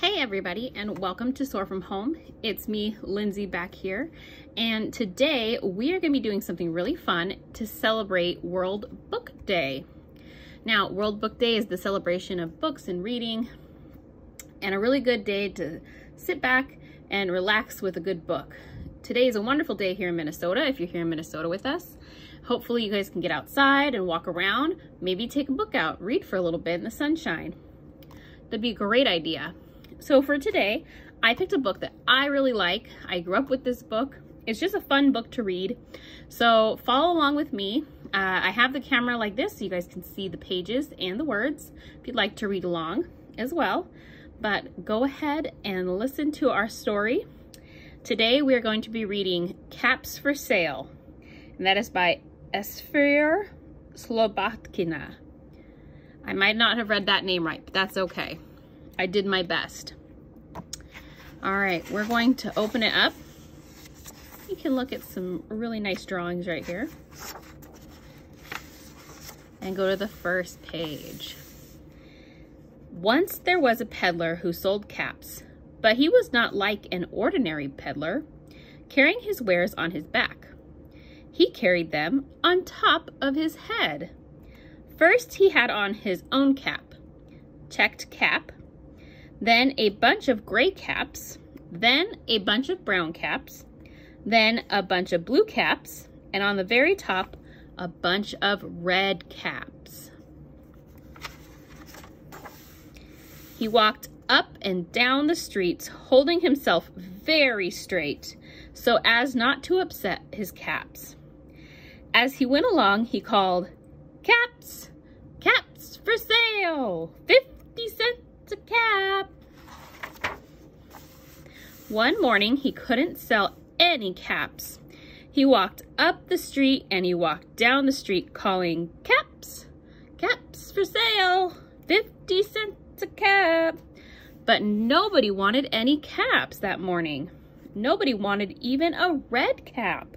Hey everybody and welcome to Soar From Home. It's me, Lindsay, back here. And today we are going to be doing something really fun to celebrate World Book Day. Now, World Book Day is the celebration of books and reading and a really good day to sit back and relax with a good book. Today is a wonderful day here in Minnesota if you're here in Minnesota with us. Hopefully you guys can get outside and walk around, maybe take a book out, read for a little bit in the sunshine. That'd be a great idea. So for today, I picked a book that I really like. I grew up with this book. It's just a fun book to read. So follow along with me. Uh, I have the camera like this so you guys can see the pages and the words if you'd like to read along as well. But go ahead and listen to our story. Today we are going to be reading Caps for Sale. And that is by Esther Slobodkina. I might not have read that name right, but that's okay. I did my best. All right, we're going to open it up. You can look at some really nice drawings right here. And go to the first page. Once there was a peddler who sold caps, but he was not like an ordinary peddler, carrying his wares on his back. He carried them on top of his head. First, he had on his own cap, checked cap, then a bunch of gray caps, then a bunch of brown caps, then a bunch of blue caps, and on the very top, a bunch of red caps. He walked up and down the streets, holding himself very straight so as not to upset his caps. As he went along, he called, Caps! Caps for sale! 50 cents a cap. One morning, he couldn't sell any caps. He walked up the street and he walked down the street calling, caps, caps for sale, 50 cents a cap. But nobody wanted any caps that morning. Nobody wanted even a red cap.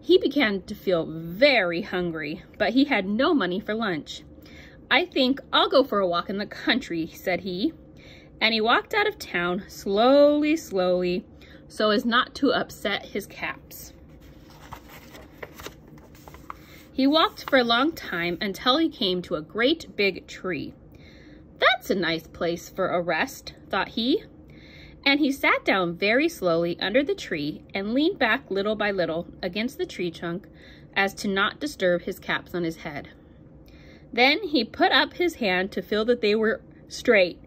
He began to feel very hungry, but he had no money for lunch. I think I'll go for a walk in the country, said he. And he walked out of town slowly, slowly, so as not to upset his caps. He walked for a long time until he came to a great big tree. That's a nice place for a rest, thought he. And he sat down very slowly under the tree and leaned back little by little against the tree trunk as to not disturb his caps on his head. Then he put up his hand to feel that they were straight.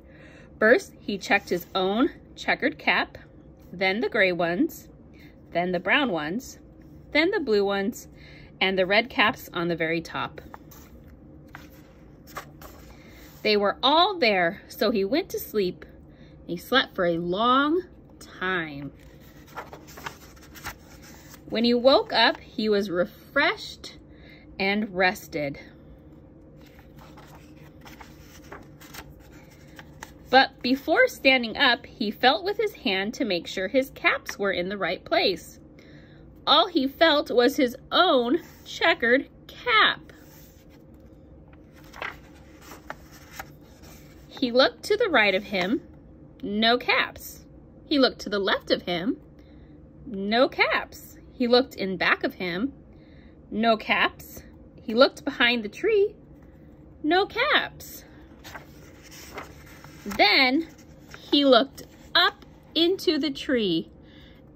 First, he checked his own checkered cap, then the gray ones, then the brown ones, then the blue ones, and the red caps on the very top. They were all there, so he went to sleep. He slept for a long time. When he woke up, he was refreshed and rested. But before standing up, he felt with his hand to make sure his caps were in the right place. All he felt was his own checkered cap. He looked to the right of him, no caps. He looked to the left of him, no caps. He looked in back of him, no caps. He looked behind the tree, no caps. Then he looked up into the tree.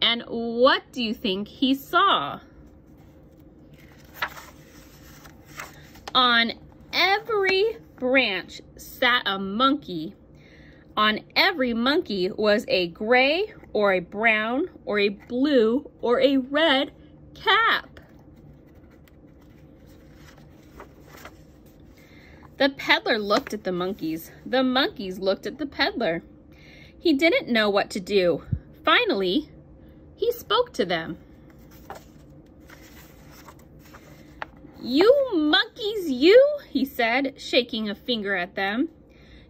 And what do you think he saw? On every branch sat a monkey. On every monkey was a gray or a brown or a blue or a red cap. The peddler looked at the monkeys. The monkeys looked at the peddler. He didn't know what to do. Finally, he spoke to them. You monkeys, you, he said, shaking a finger at them.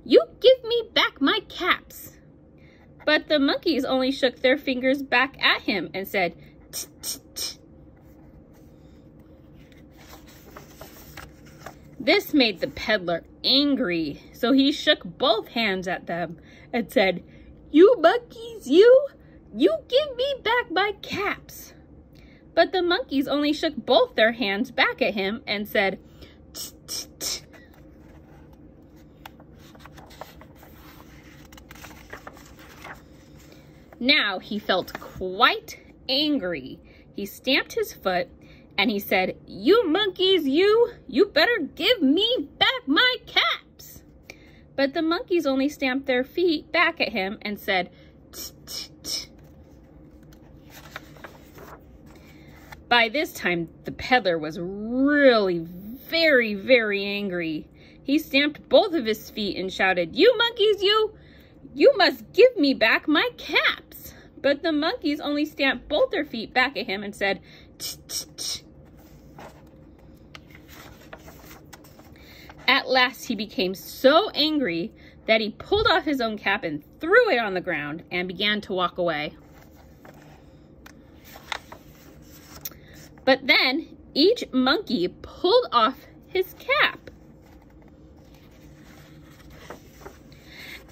You give me back my caps. But the monkeys only shook their fingers back at him and said, t -t -t This made the peddler angry. So he shook both hands at them and said, You monkeys, you! You give me back my caps! But the monkeys only shook both their hands back at him and said, Tch, tch, tch. Now he felt quite angry. He stamped his foot and he said, You monkeys, you, you better give me back my caps. But the monkeys only stamped their feet back at him and said, tch, tch, tch. By this time, the peddler was really very, very angry. He stamped both of his feet and shouted, You monkeys, you! You must give me back my caps! But the monkeys only stamped both their feet back at him and said, Tch, tch, tch. At last he became so angry that he pulled off his own cap and threw it on the ground and began to walk away. But then each monkey pulled off his cap.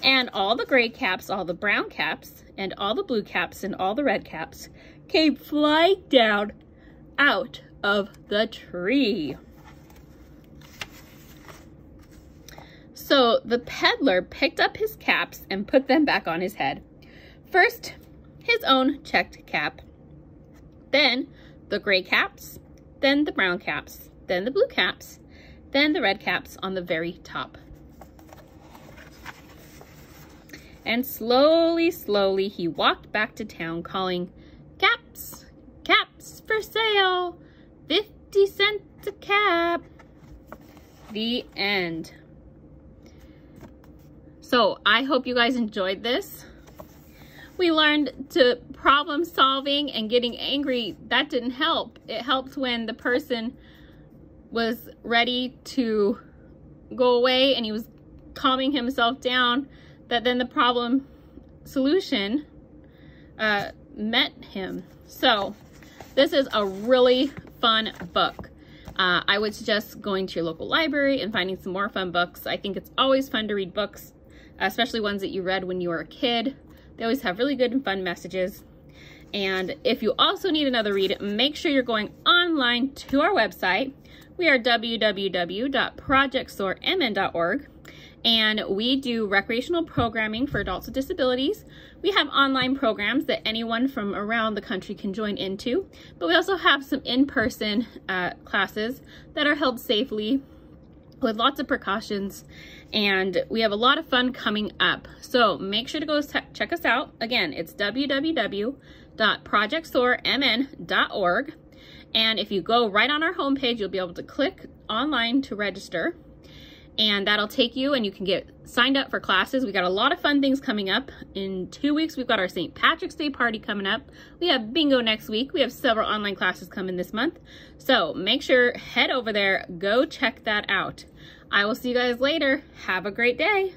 And all the gray caps, all the brown caps, and all the blue caps, and all the red caps came flying down out of the tree. So the peddler picked up his caps and put them back on his head. First, his own checked cap. Then the gray caps, then the brown caps, then the blue caps, then the red caps on the very top. And slowly, slowly, he walked back to town calling, caps, caps for sale, 50 cents a cap. The end. So I hope you guys enjoyed this we learned to problem solving and getting angry, that didn't help. It helped when the person was ready to go away and he was calming himself down, that then the problem solution uh, met him. So this is a really fun book. Uh, I would suggest going to your local library and finding some more fun books. I think it's always fun to read books, especially ones that you read when you were a kid. They always have really good and fun messages. And if you also need another read, make sure you're going online to our website. We are www.projectsoarmn.org and we do recreational programming for adults with disabilities. We have online programs that anyone from around the country can join into, but we also have some in-person uh, classes that are held safely with lots of precautions and we have a lot of fun coming up. So make sure to go check us out. Again, it's www.projectsoarmn.org. And if you go right on our homepage, you'll be able to click online to register and that'll take you and you can get signed up for classes. We got a lot of fun things coming up. In two weeks, we've got our St. Patrick's Day party coming up. We have bingo next week. We have several online classes coming this month. So make sure, head over there, go check that out. I will see you guys later. Have a great day.